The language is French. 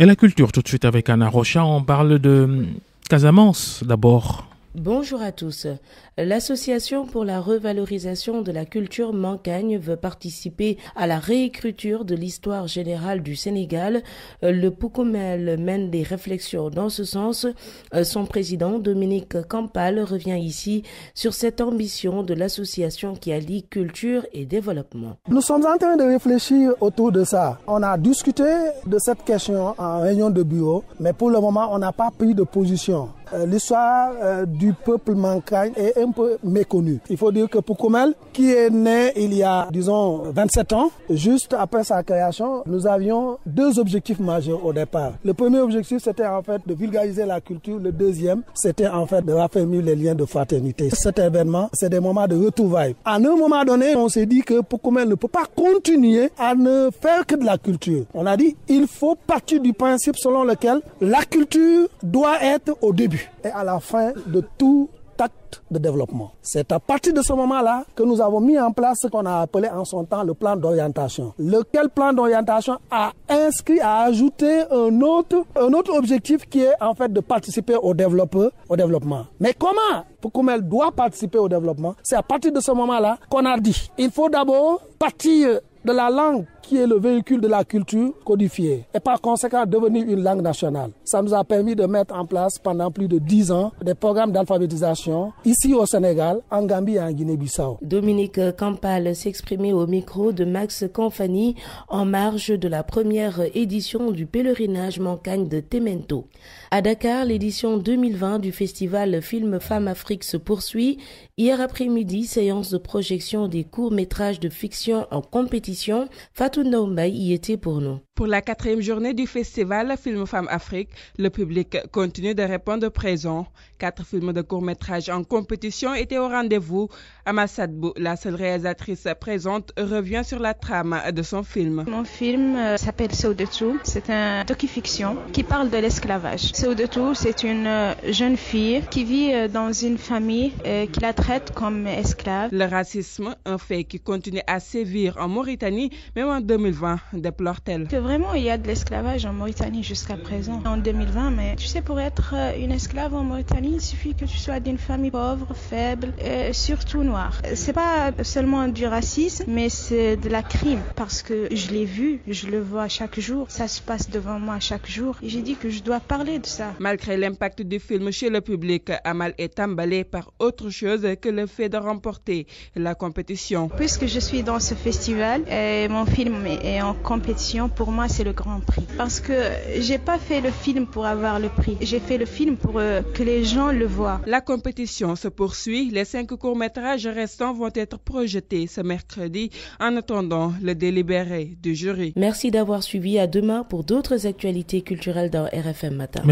Et la culture, tout de suite avec Anna Rocha, on parle de Casamance d'abord. Bonjour à tous. L'association pour la revalorisation de la culture Mancagne veut participer à la réécriture de l'histoire générale du Sénégal. Le Poukoumel mène des réflexions dans ce sens. Son président, Dominique Campal, revient ici sur cette ambition de l'association qui allie culture et développement. Nous sommes en train de réfléchir autour de ça. On a discuté de cette question en réunion de bureau, mais pour le moment, on n'a pas pris de position. Euh, l'histoire euh, du peuple mancagne est un peu méconnue. Il faut dire que Poukoumel, qui est né il y a, disons, 27 ans, juste après sa création, nous avions deux objectifs majeurs au départ. Le premier objectif, c'était en fait de vulgariser la culture. Le deuxième, c'était en fait de raffermir les liens de fraternité. Cet événement, c'est des moments de retrouvailles. À un moment donné, on s'est dit que Poukoumel ne peut pas continuer à ne faire que de la culture. On a dit, il faut partir du principe selon lequel la culture doit être au début et à la fin de tout acte de développement. C'est à partir de ce moment-là que nous avons mis en place ce qu'on a appelé en son temps le plan d'orientation. Lequel plan d'orientation a inscrit, a ajouté un autre, un autre objectif qui est en fait de participer au, développement. Mais comment pour elle doit participer au développement, c'est à partir de ce moment-là qu'on a dit, il faut d'abord partir de la langue qui est le véhicule de la culture codifiée et par conséquent devenir une langue nationale. Ça nous a permis de mettre en place pendant plus de dix ans des programmes d'alphabétisation ici au Sénégal, en Gambie et en Guinée-Bissau. Dominique Campal s'exprimait au micro de Max Confani en marge de la première édition du pèlerinage Mancagne de Temento. À Dakar, l'édition 2020 du festival Film Femmes Afrique se poursuit. Hier après-midi, séance de projection des courts-métrages de fiction en compétition. Fatou Ndaoumbaye y était pour nous. Pour la quatrième journée du festival Film Femmes Afrique, le public continue de répondre présent. Quatre films de court-métrage en compétition étaient au rendez-vous. Amassadbou, la seule réalisatrice présente, revient sur la trame de son film. Mon film euh, s'appelle Saudetou. C'est un docu-fiction qui parle de l'esclavage. Saudetou, c'est une euh, jeune fille qui vit euh, dans une famille qui la traite comme esclave. Le racisme, un fait qui continue à sévir en Mauritanie, même en 2020, déplore-t-elle? Vraiment, il y a de l'esclavage en Mauritanie jusqu'à présent, en 2020. Mais tu sais, pour être euh, une esclave en Mauritanie, il suffit que tu sois d'une famille pauvre, faible, et surtout noire. C'est pas seulement du racisme, mais c'est de la crime. Parce que je l'ai vu, je le vois chaque jour. Ça se passe devant moi chaque jour. Et j'ai dit que je dois parler de ça. Malgré l'impact du film chez le public, Amal est emballé par autre chose que le fait de remporter la compétition. Puisque je suis dans ce festival et mon film est en compétition, pour moi, moi, c'est le grand prix. Parce que j'ai pas fait le film pour avoir le prix. J'ai fait le film pour euh, que les gens le voient. La compétition se poursuit. Les cinq courts-métrages restants vont être projetés ce mercredi en attendant le délibéré du jury. Merci d'avoir suivi. À demain pour d'autres actualités culturelles dans RFM Matin.